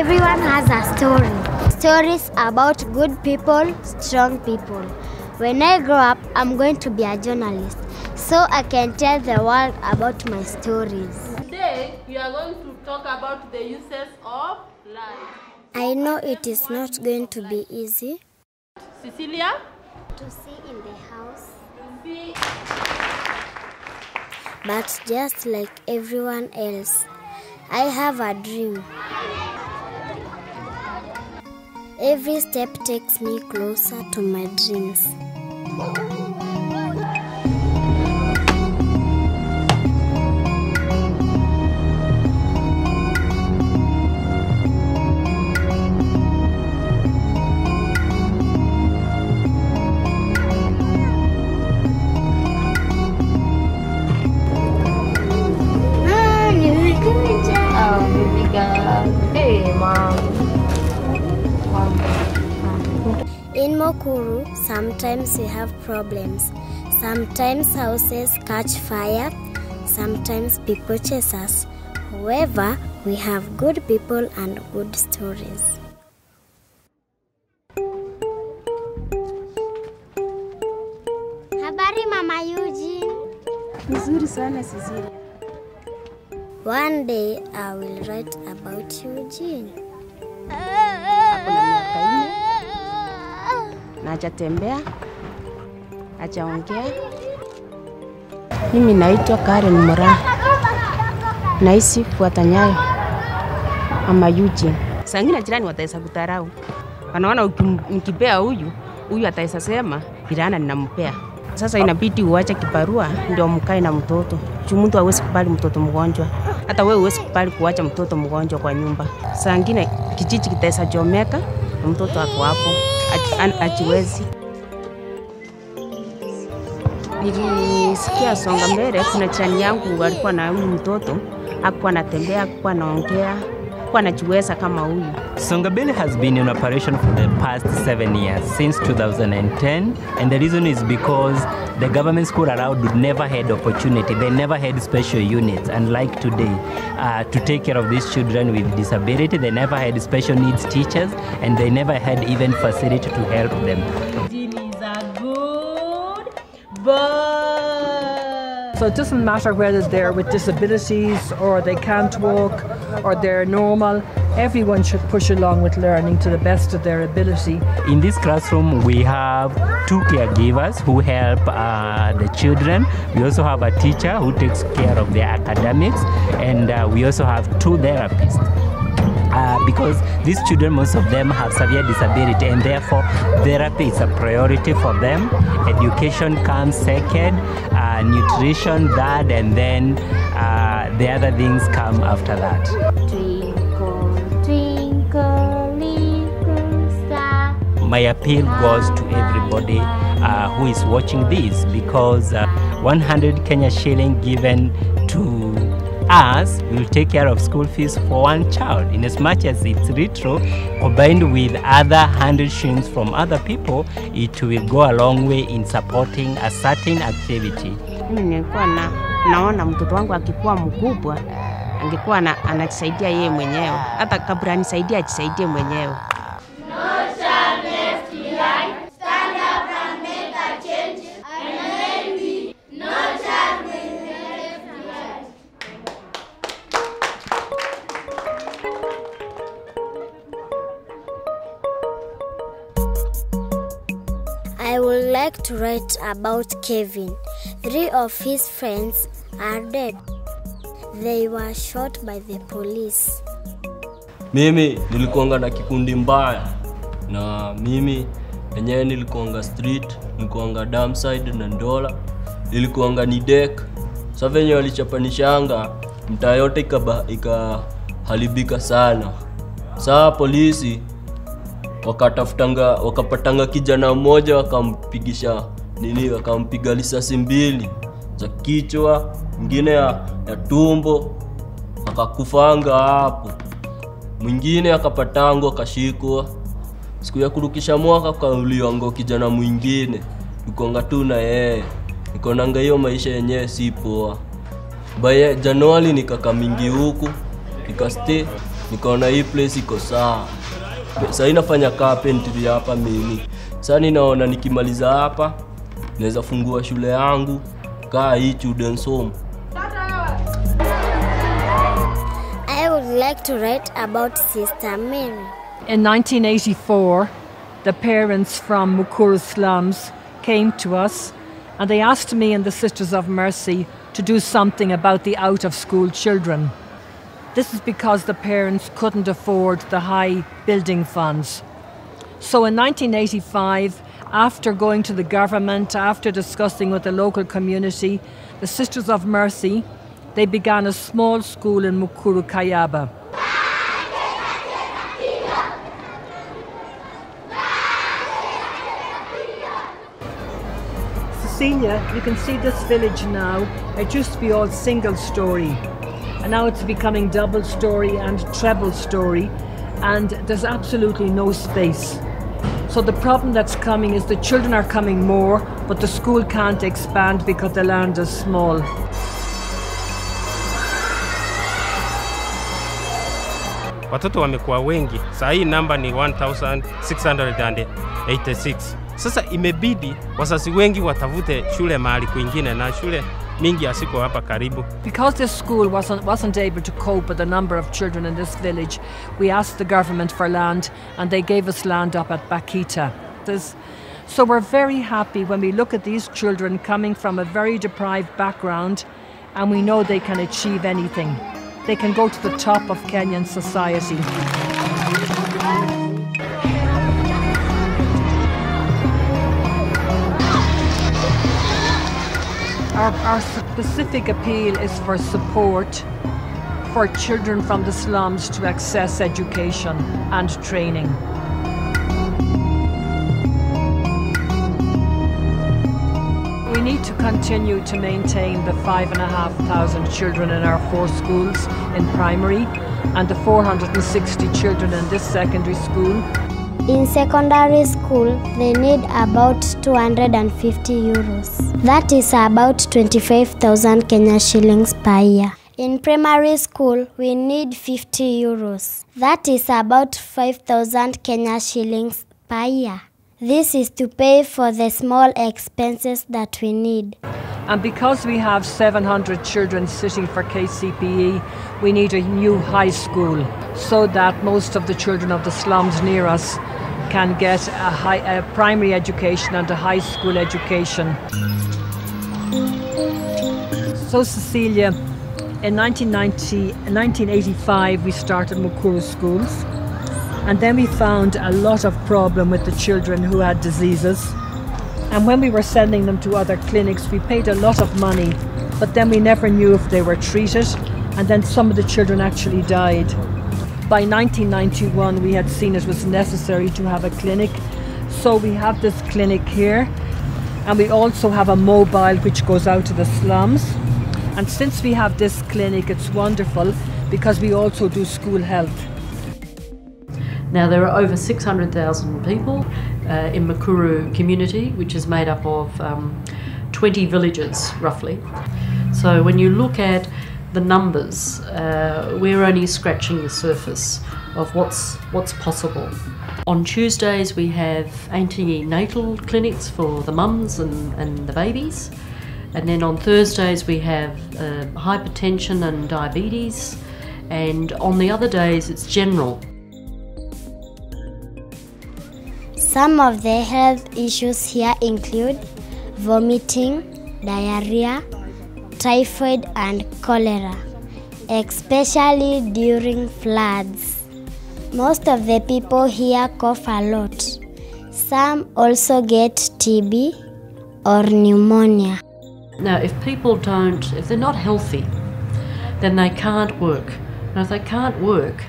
Everyone has a story. Stories about good people, strong people. When I grow up, I'm going to be a journalist so I can tell the world about my stories. Today, we are going to talk about the uses of light. I know it is not going to be easy Cecilia, to see in the house, but just like everyone else, I have a dream. Every step takes me closer to my dreams. In Mokuru, sometimes we have problems. Sometimes houses catch fire, sometimes people chase us. However, we have good people and good stories. Habari Mama Eugene. Nzuri sana Cecilia. One day I will write about Eugene. Ako na hajatembea, hajaongea. Mimi naitwa Karen Mora, naishi fuata nyayo ama Eugene. Saa ingine jirani wataweza kutarau, wanaona nikipea huyu huyu ataweza sema jirani ninampea. Sasa inabidi uache kibarua ndio mkae na mtoto juu mtu hawezi kubali mtoto mgonjwa. Hata wewe huwezi kubali kuacha mtoto mgonjwa kwa nyumba. Saa ingine kijiji kitaweza chomeka mtoto ako hapo an- Nilisikia songa mbele, kuna chani yangu alikuwa na mtoto, hakuwa anatembea, hakuwa anaongea, hakuwa anajiweza kama huyu. Songa Mbele has been in operation for the past seven years, since 2010, and the reason is because the government school around never had opportunity. They never had special units, unlike today, uh, to take care of these children with disability. They never had special needs teachers, and they never had even facility to help them. Is a good boy. So it doesn't matter whether they're with disabilities or they can't walk or they're normal. Everyone should push along with learning to the best of their ability. In this classroom, we have two caregivers who help uh, the children. We also have a teacher who takes care of their academics, and uh, we also have two therapists. Uh, because these children, most of them have severe disability, and therefore therapy is a priority for them. Education comes second, uh, nutrition third, and then uh, the other things come after that. Twinkle, twinkle, little star. my appeal goes to everybody uh, who is watching this because uh, 100 Kenya shilling given to us will take care of school fees for one child. In as much as it's retro, combined with other 100 shillings from other people, it will go a long way in supporting a certain activity. Naona mtoto wangu akikuwa mkubwa angekuwa na, anajisaidia yeye mwenyewe, hata kabla anisaidia ajisaidie mwenyewe. To write about Kevin. Three of his friends are dead. They were shot by the police. Mimi nilikuanga na kikundi mbaya na mimi enyewe nilikuanga street, nilikuanga damside na ndola, nilikuanga ni deck. Sa venye walichapanishanga mtaa yote ikaharibika sana. Saa polisi wakatafutanga wakapatanga kijana mmoja wakampigisha nini, wakampiga risasi mbili za kichwa, mwingine ya, ya tumbo, akakufanga hapo. Mwingine akapatangwa akashikwa. Siku ya kurukisha mwaka kauliwango kijana mwingine, nikonga tu na yeye, nikonanga hiyo maisha yenyewe si poa. Baye Januari nikaka mingi huku nikastay nikaona hii place iko sawa sahii nafanya carpentry hapa mimi sasa ninaona nikimaliza hapa naweza fungua shule yangu kaa hii children's home I would like to write about Sister Mary. In 1984, the parents from Mukuru slums came to us and they asked me and the Sisters of Mercy to do something about the out of school children. This is because the parents couldn't afford the high building funds. So in 1985, after going to the government, after discussing with the local community, the Sisters of Mercy, they began a small school in Mukuru Kayaba. Cecilia, you can see this village now. It used to be all single story, and now it's becoming double story and treble story, and there's absolutely no space. So the problem that's coming is the children are coming more, but the school can't expand because the land is small. watoto wamekuwa wengi. Saa hii namba ni 1686. Sasa imebidi wazazi wengi watafute shule mahali kwingine, na shule mingi hapa karibu. Because this school wasn't, wasn't able to cope with the number of children in this village, we asked the government for land and they gave us land up at Bakhita. There's- So we're very happy when we look at these children coming from a very deprived background and we know they can achieve anything. They can go to the top of Kenyan society. Our, our specific appeal is for support for children from the slums to access education and training. We need to continue to maintain the five and a half thousand children in our four schools in primary and the 460 children in this secondary school. In secondary school, they need about 250 euros. That is about 25,000 Kenya shillings per year. In primary school, we need 50 euros. That is about 5,000 Kenya shillings per year. This is to pay for the small expenses that we need. And because we have 700 children sitting for KCPE, we need a new high school so that most of the children of the slums near us can get a, high, a primary education and a high school education. So, Cecilia, in 1990, 1985, we started Mukuru schools. And then we found a lot of problem with the children who had diseases. And when we were sending them to other clinics, we paid a lot of money, but then we never knew if they were treated. And then some of the children actually died. By 1991, we had seen it was necessary to have a clinic. So we have this clinic here, and we also have a mobile which goes out to the slums. And since we have this clinic, it's wonderful because we also do school health. Now, there are over 600,000 people uh, in Mukuru community, which is made up of um, 20 villages roughly. So, when you look at the numbers, uh, we're only scratching the surface of what's, what's possible. On Tuesdays, we have antenatal clinics for the mums and, and the babies. And then on Thursdays, we have uh, hypertension and diabetes. And on the other days, it's general Some of the health issues here include vomiting, diarrhea, typhoid, and cholera, especially during floods. Most of the people here cough a lot. Some also get TB or pneumonia. Now, if people don't, if they're not healthy, then they can't work. Now, if they can't work,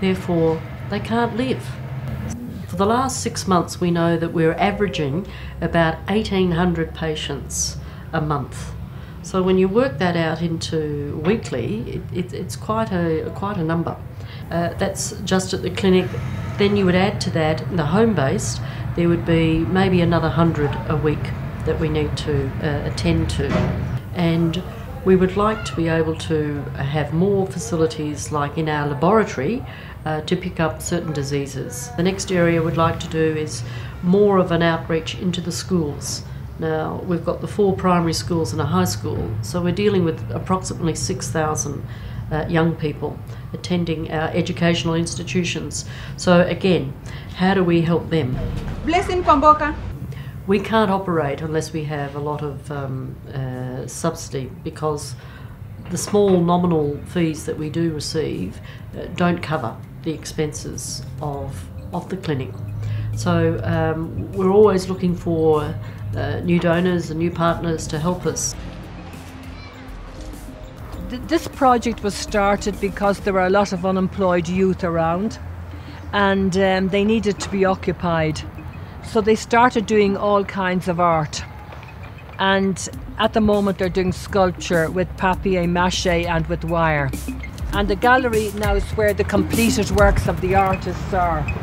therefore they can't live. For the last six months, we know that we're averaging about 1,800 patients a month. So when you work that out into weekly, it, it, it's quite a quite a number. Uh, that's just at the clinic. Then you would add to that the home based. There would be maybe another hundred a week that we need to uh, attend to, and We would like to be able to have more facilities like in our laboratory uh, to pick up certain diseases. The next area we'd like to do is more of an outreach into the schools. Now, we've got the four primary schools and a high school, so we're dealing with approximately 6,000 uh, young people attending our educational institutions. So, again, how do we help them? Blessing Kwamboka. We can't operate unless we have a lot of um, uh, subsidy because the small nominal fees that we do receive uh, don't cover the expenses of, of the clinic. So um, we're always looking for uh, new donors and new partners to help us. This project was started because there were a lot of unemployed youth around and um, they needed to be occupied. So they started doing all kinds of art. And at the moment, they're doing sculpture with papier mache and with wire. And the gallery now is where the completed works of the artists are.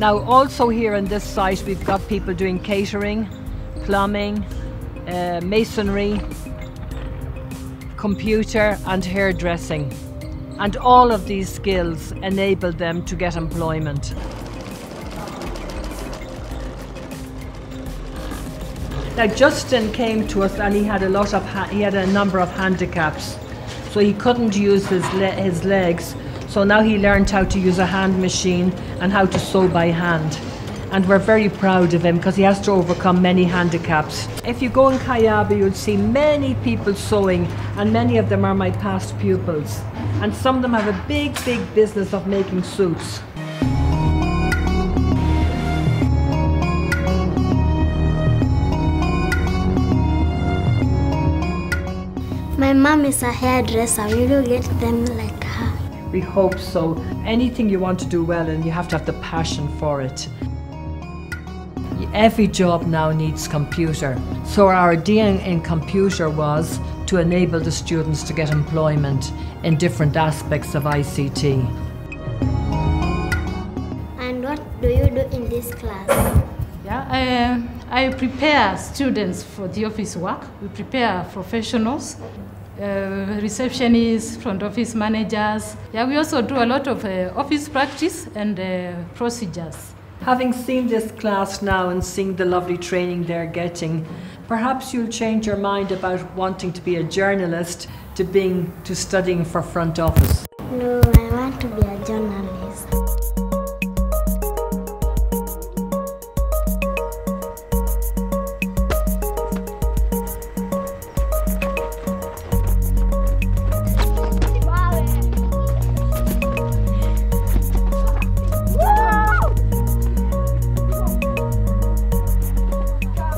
Now, also here on this site, we've got people doing catering, plumbing, uh, masonry, computer, and hairdressing. And all of these skills enable them to get employment. Now, Justin came to us and he had a lot of he had a number of handicaps, so he couldn't use his le- his legs. So now he learned how to use a hand machine and how to sew by hand. And we're very proud of him because he has to overcome many handicaps. If you go in Kayaba, you'll see many people sewing, and many of them are my past pupils. And some of them have a big, big business of making suits. My mom is a hairdresser. Will you get them like? We hope so. Anything you want to do well, and you have to have the passion for it. Every job now needs computer. So our idea in computer was to enable the students to get employment in different aspects of ICT. And what do you do in this class? Yeah, I, I prepare students for the office work. We prepare professionals, uh, receptionists, front office managers. Yeah, we also do a lot of uh, office practice and uh, procedures. Having seen this class now and seeing the lovely training they're getting, perhaps you'll change your mind about wanting to be a journalist to being to studying for front office. No,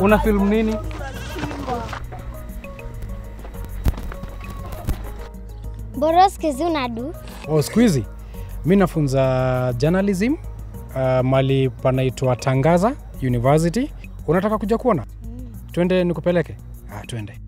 Una film nini? Boroski unadu? Oh, siku hizi mi nafunza journalism uh, mali panaitwa Tangaza University. Unataka kuja kuona? Mm. Twende nikupeleke? Ah, twende.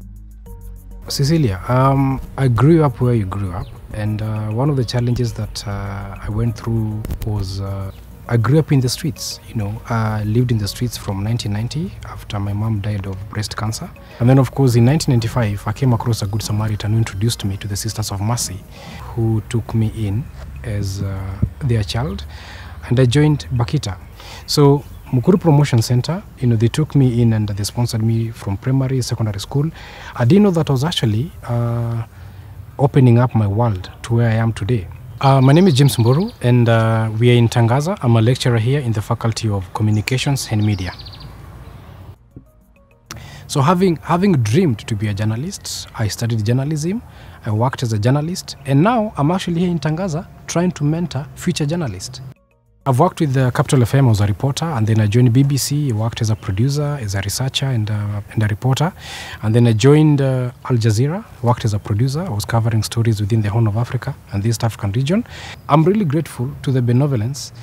Cecilia, um, I grew up where you grew up, and uh, one of the challenges that uh, I went through was uh, I grew up in the streets. You know, I lived in the streets from 1990 after my mom died of breast cancer, and then of course in 1995 I came across a good Samaritan who introduced me to the Sisters of Mercy, who took me in as uh, their child, and I joined Bakhita. So Mukuru Promotion Center, you know, they took me in and they sponsored me from primary, secondary school. I didn't know that I was actually uh, opening up my world to where I am today. Uh, my name is James Mburu, and uh, we are in Tangaza. I'm a lecturer here in the Faculty of Communications and Media. So, having having dreamed to be a journalist, I studied journalism. I worked as a journalist, and now I'm actually here in Tangaza trying to mentor future journalists. I've worked with the Capital of FM as a reporter, and then I joined BBC. I worked as a producer, as a researcher, and, uh, and a reporter. And then I joined uh, Al Jazeera, worked as a producer. I was covering stories within the Horn of Africa and the East African region. I'm really grateful to the benevolence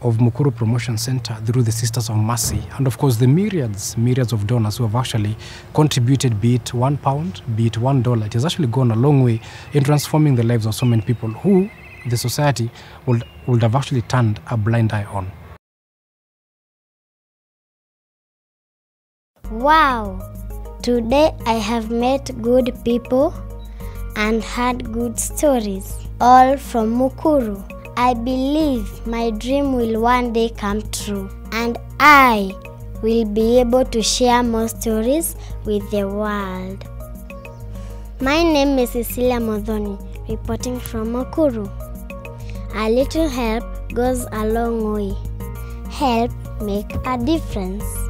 of Mukuru Promotion Center through the Sisters of Mercy, and of course the myriads, myriads of donors who have actually contributed, be it one pound, be it one dollar. It has actually gone a long way in transforming the lives of so many people who the society would, would have actually turned a blind eye on. Wow! Today I have met good people and heard good stories, all from Mukuru. I believe my dream will one day come true and I will be able to share more stories with the world. My name is Cecilia Modoni, reporting from Mukuru. A little help goes a long way. Help make a difference.